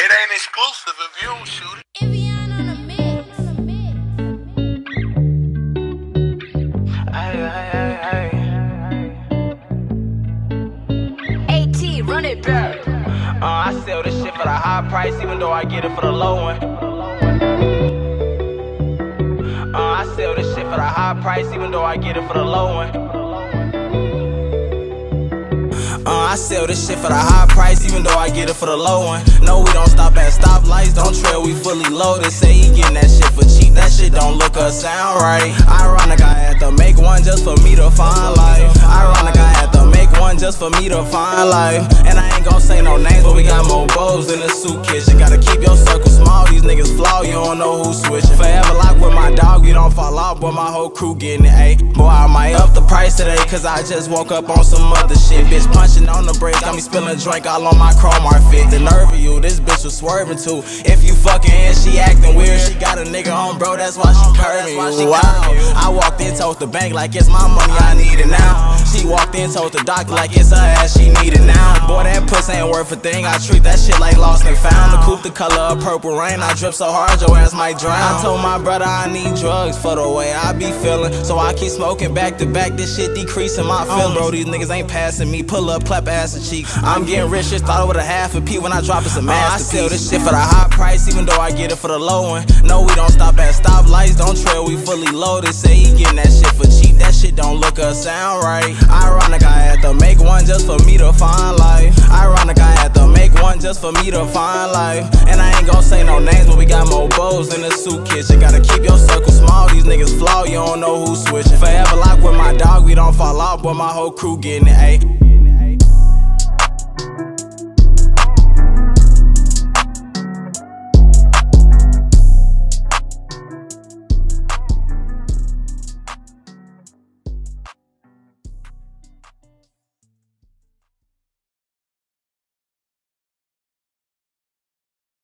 It ain't Exqlusive if you don't shoot it. Evian on the mix. AT, run it back. Uh, I sell this shit for the high price, even though I get it for the low one. Uh, I sell this shit for the high price, even though I get it for the low one. Uh, I sell this shit for the high price, even though I get it for the low one. No, we don't stop at stoplights, don't trail, we fully loaded. Say he getting that shit for cheap, that shit don't look or sound right. Ironic, I had to make one just for me to find life. Ironic, I had to make one just for me to find life. And I ain't gon' say no names, but we got more bows in the suit kitchen. Gotta keep your circle small, my whole crew getting it, ayy. Boy, I might up the price today, cause I just woke up on some other shit. Bitch punching on the brake, got me spilling drink all on my chrome fit. The nerve of you, this bitch was swerving too. If you fucking and she acting weird, she got a nigga on, bro, that's why she curving you. Wow, I walked in, told the bank like it's my money, I need it now. She walked in, told the doctor like it's her ass, she need it now. Boy, ain't worth a thing. I treat that shit like lost and found. The coupe, the color of purple rain. I drip so hard, your ass might drown. I told my brother I need drugs for the way I be feeling. So I keep smoking back to back. This shit decreasing my oh. feelings. Bro, these niggas ain't passing me. Pull up, clap ass and cheek. I'm getting rich, just thought it with a half a P when I drop it's a oh, masterpiece. I sell this shit for the high price, even though I get it for the low one. No, we don't stop at stoplights, don't trail, we fully loaded. Say he getting that shit for cheap, that shit don't look or sound right. Ironic, I had to make one just for me to find life. For me to find life. And I ain't gon' say no names, but we got more bows in the suit kitchen. Gotta keep your circle small, these niggas flaw, you don't know who's switching. Forever lock with my dog, we don't fall off, but my whole crew getting it, ayy.